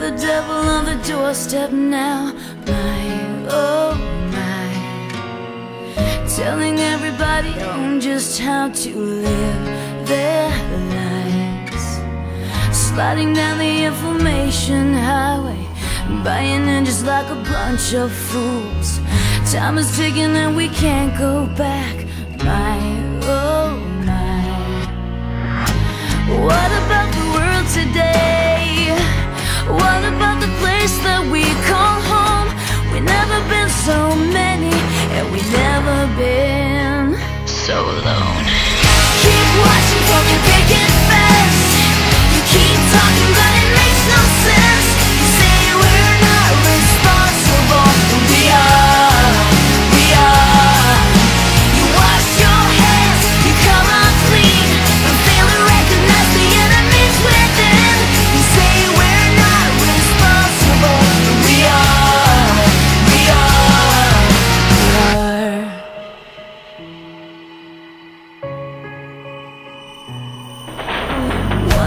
devil on the doorstep now. My, oh my. Telling everybody on just how to live their lives. Sliding down the information highway. Buying in just like a bunch of fools. Time is ticking and we can't go back. Alone. Keep watching from your picket fence. You keep talking, but it makes no sense.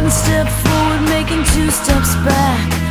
One step forward, making two steps back.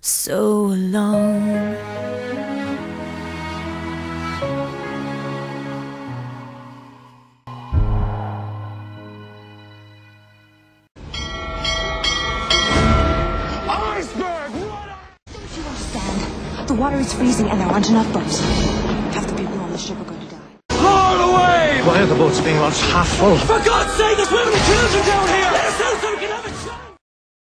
So alone. Iceberg! What Don't you understand? The water is freezing and there aren't enough boats. Half the people on the ship are going to die. Hard away! Why are the boats being launched half full? For God's sake, there's women and